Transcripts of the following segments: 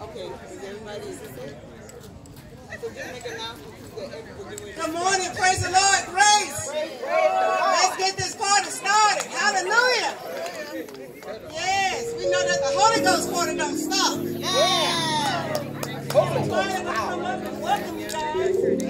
Okay, is everybody, is this it? So just make an announcement that everybody. Good morning, praise the Lord, grace. Let's get this party started. Hallelujah. Yes, we know that the Holy Ghost party don't stop. Yeah. Welcome, you guys.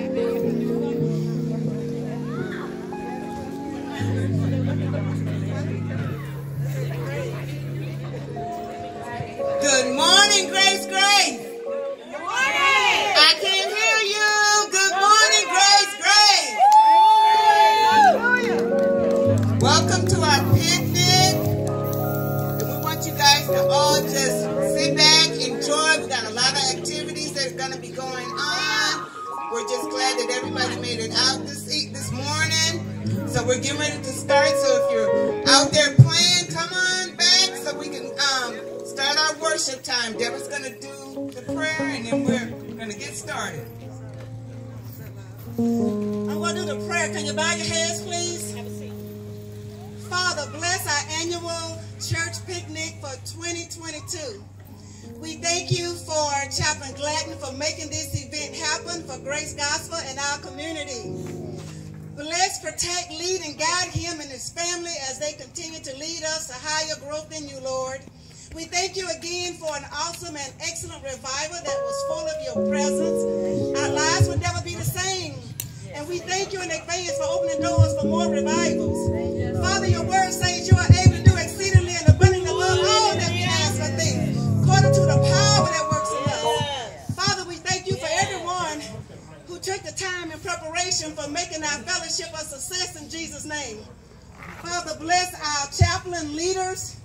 So we're getting ready to start. So if you're out there playing, come on back so we can um, start our worship time. Deborah's going to do the prayer and then we're going to get started. I'm going to do the prayer. Can you bow your heads, please? Father, bless our annual church picnic for 2022. We thank you for Chaplain Gladden for making this event happen for Grace Gospel and our community. Bless, protect, lead, and guide him and his family as they continue to lead us to higher growth in you, Lord. We thank you again for an awesome and excellent revival that was full of your presence. Our lives would never be the same. And we thank you in advance for opening doors for more revivals. Father, your word says you are able to do exceedingly and abundantly above all that we ask or think, according to the power that works took the time in preparation for making our fellowship a success in Jesus' name. Father, bless our chaplain leaders,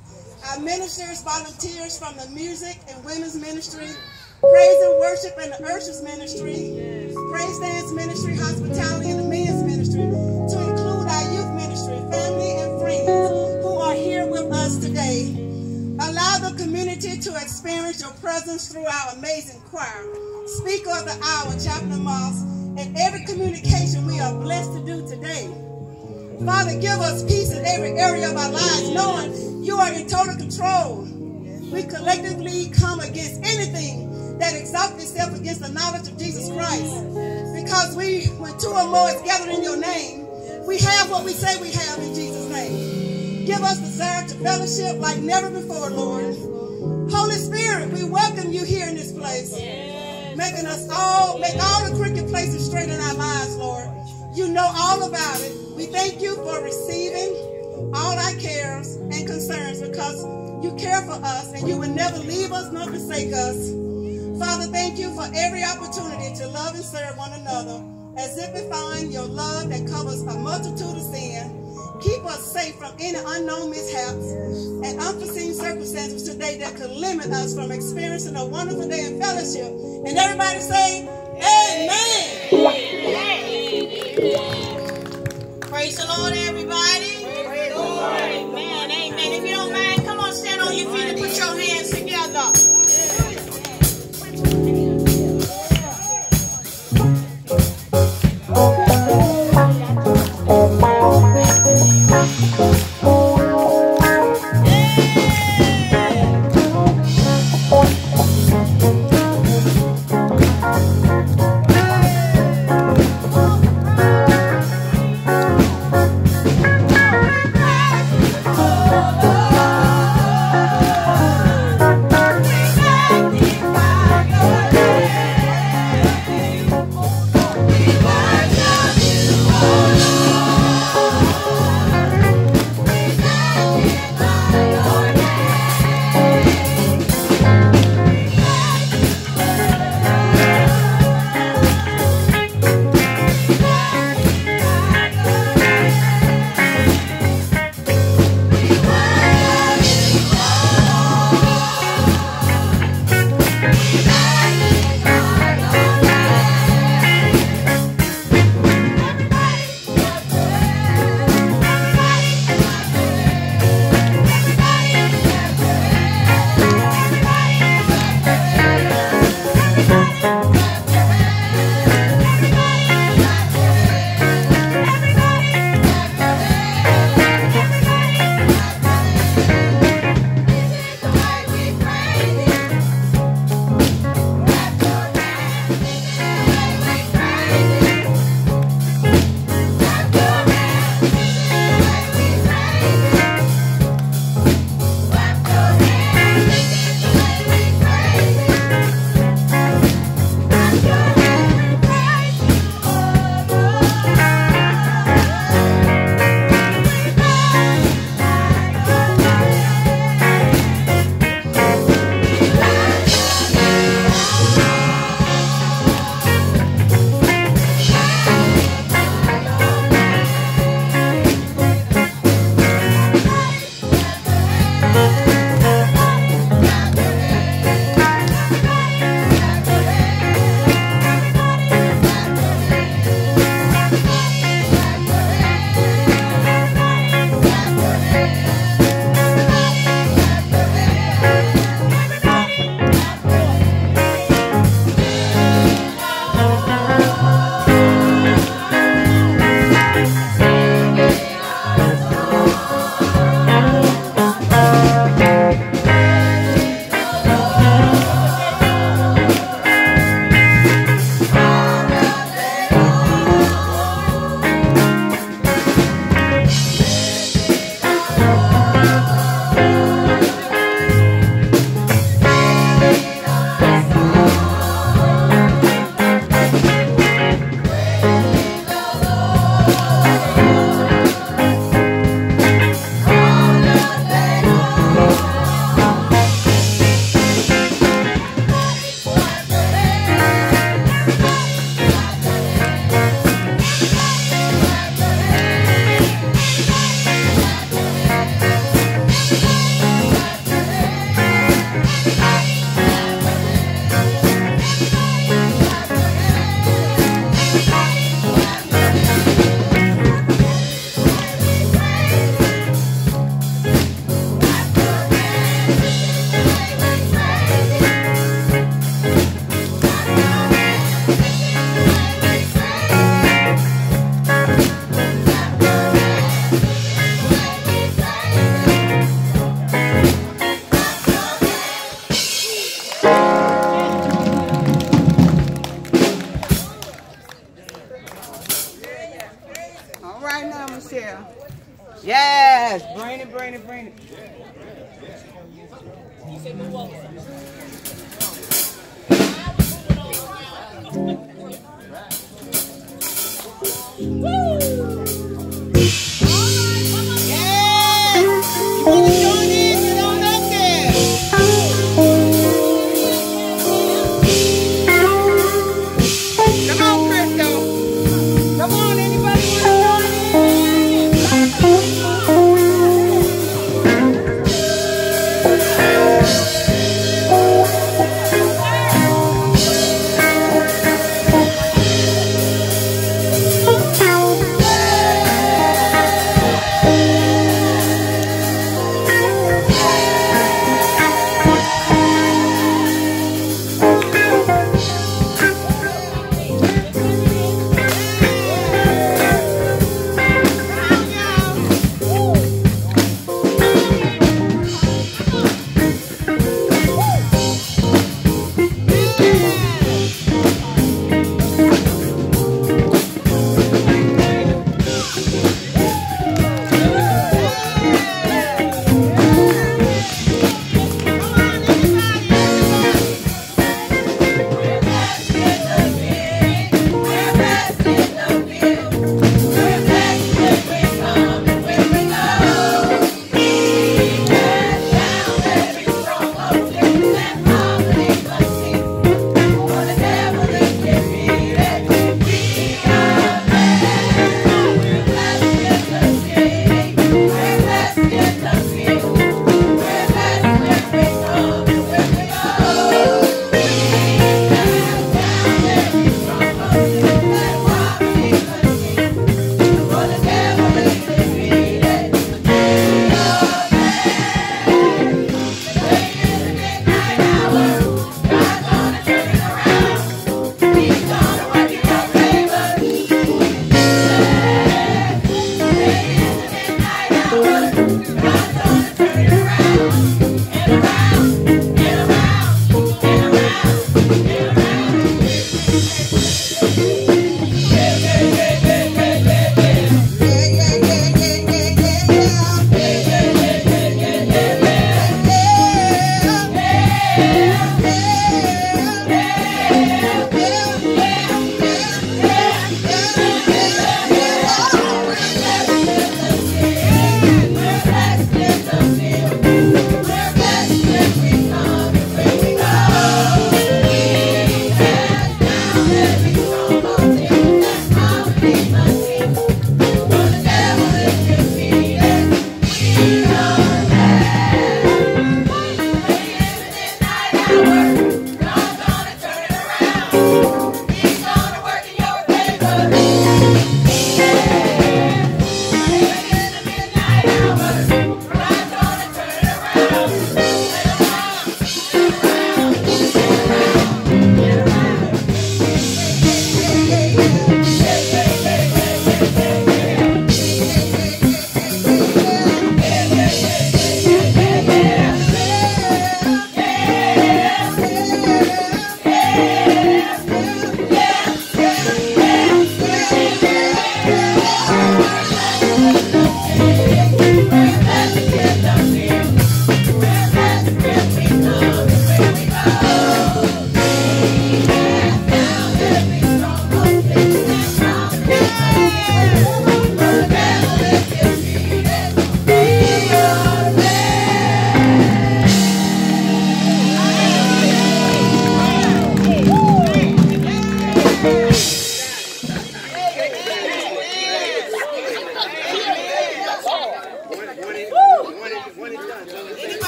our ministers, volunteers from the music and women's ministry, praise and worship and the ushers ministry, praise dance ministry, hospitality, and the men's ministry, to include our youth ministry, family, and friends who are here with us today. Allow the community to experience your presence through our amazing choir. Speaker of the hour, Chaplain Moss, and every communication we are blessed to do today. Father, give us peace in every area of our lives, knowing you are in total control. We collectively come against anything that exalts itself against the knowledge of Jesus Christ. Because we, when two or more is gathered in your name, we have what we say we have in Jesus' name. Give us desire to fellowship like never before, Lord. Holy Spirit, we welcome you here in this place. Making us all, make all the crooked places straight in our lives, Lord. You know all about it. We thank you for receiving all our cares and concerns because you care for us and you will never leave us nor forsake us. Father, thank you for every opportunity to love and serve one another, exemplifying your love that covers a multitude of sin. Keep us safe from any unknown mishaps and unforeseen circumstances today that could limit us from experiencing a wonderful day in fellowship. And everybody say, Amen. Praise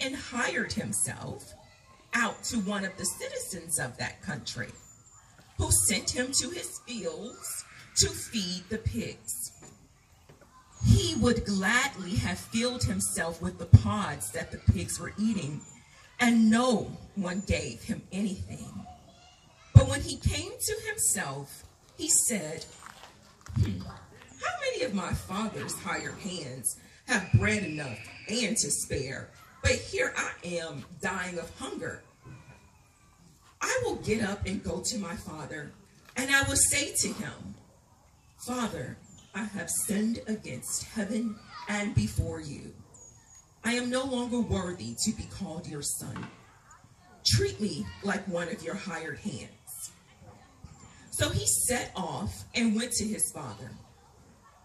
and hired himself out to one of the citizens of that country, who sent him to his fields to feed the pigs. He would gladly have filled himself with the pods that the pigs were eating, and no one gave him anything. But when he came to himself, he said, "Hmm, How many of my father's hired hands have bread enough and to spare? But here I am dying of hunger. I will get up and go to my father, and I will say to him, Father, I have sinned against heaven and before you. I am no longer worthy to be called your son. Treat me like one of your hired hands. So he set off and went to his father.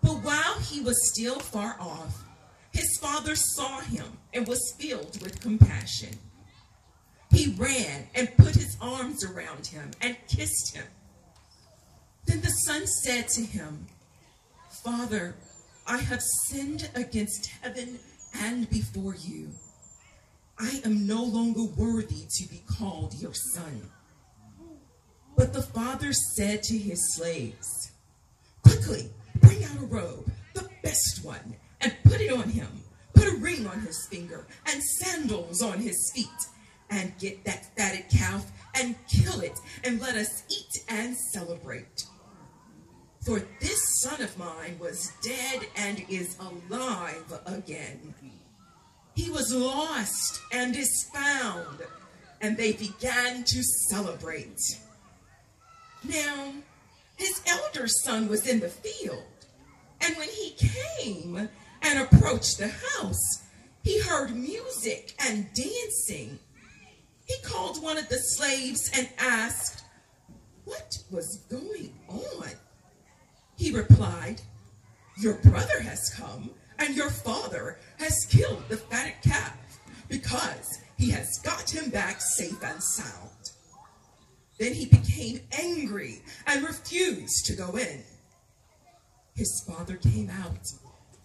But while he was still far off, his father saw him and was filled with compassion. He ran and put his arms around him and kissed him. Then the son said to him, Father, I have sinned against heaven and before you. I am no longer worthy to be called your son. But the father said to his slaves, Quickly, bring out a robe, the best one, and put it on him. Put a ring on his finger and sandals on his feet. And get that fatted calf and kill it, and let us eat and celebrate. For this son of mine was dead and is alive again. He was lost and is found, and they began to celebrate. Now, his elder son was in the field, and when he came and approached the house, he heard music and dancing. He called one of the slaves and asked, What was going on? He replied, Your brother has come, and your father has killed the fatted calf because he has got him back safe and sound. Then he became angry and refused to go in. His father came out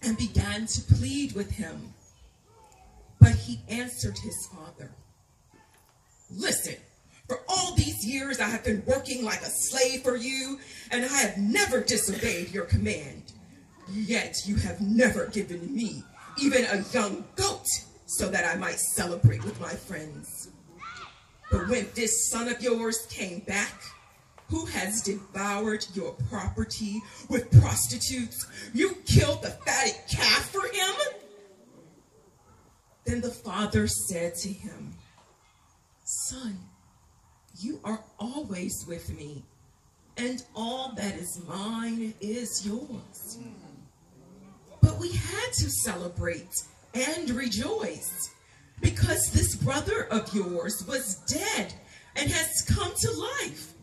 and began to plead with him. But he answered his father, Listen, for all these years I have been working like a slave for you, and I have never disobeyed your command. Yet you have never given me even a young goat so that I might celebrate with my friends. But when this son of yours came back, who has devoured your property with prostitutes, you killed the fatted calf for him? Then the father said to him, Son, you are always with me, and all that is mine is yours. But we had to celebrate and rejoice because this brother of yours was dead and has come to life.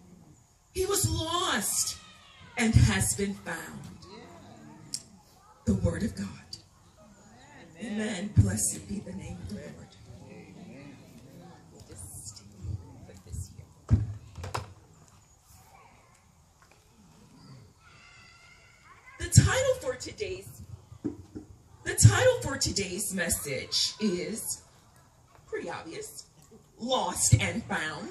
He was lost and has been found. The word of God. Amen. Blessed be the name of the Lord. The title for today's the title for today's message is pretty obvious. Lost and found.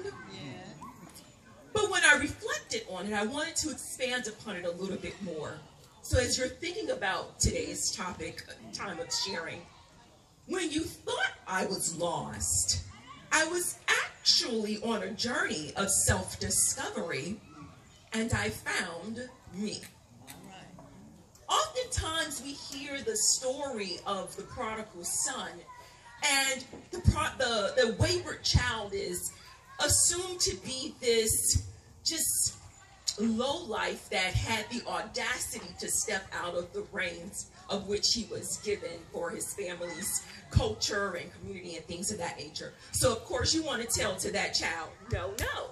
But when I reflected on it, I wanted to expand upon it a little bit more. So as you're thinking about today's topic, time of sharing, when you thought I was lost, I was actually on a journey of self-discovery, and I found me. Oftentimes we hear the story of the prodigal son, and the, the, the wayward child is assumed to be this just low life that had the audacity to step out of the reins of which he was given for his family's culture and community and things of that nature. So of course you want to tell to that child, no, no.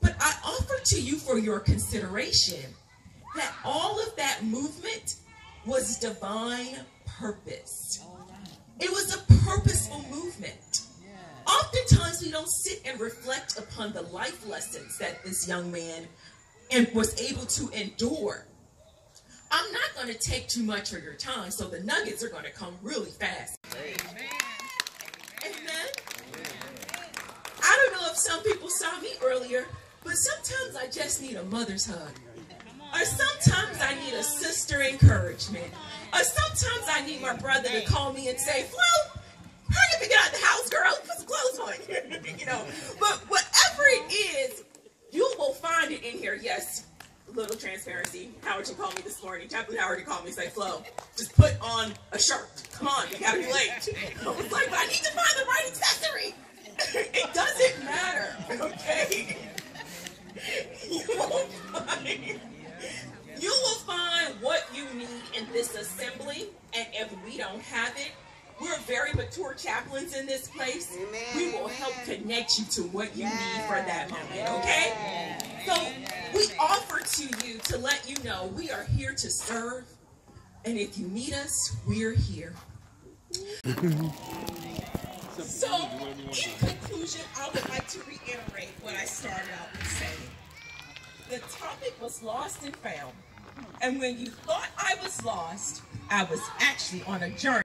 But I offer to you for your consideration that all of that movement was divine purpose. It was a purposeful movement. Oftentimes we don't sit and reflect upon the life lessons that this young man and was able to endure. I'm not going to take too much of your time, so the nuggets are going to come really fast. Amen. Amen. I don't know if some people saw me earlier, but sometimes I just need a mother's hug. Or sometimes I need a sister encouragement. Or sometimes I need my brother to call me and say, Flo, hurry up and get out of the house, girl. Some clothes you know. But whatever it is, you will find it in here. Yes. Little transparency. Howard, you called me this morning. Chaplain Howard, you called me say, Flo, just put on a shirt. Come on, you gotta be late. I was like, but I need to find the right accessory. it doesn't matter, okay? You will find you will find what you need in this assembly, and if we don't have it, we're very mature chaplains in this place. Amen, we will help connect you to what you need for that moment, okay? So we offer to you to let you know we are here to serve, and if you need us, we're here. So, in conclusion, I would like to reiterate what I started out with saying. The topic was lost and found. And when you thought I was lost, I was actually on a journey.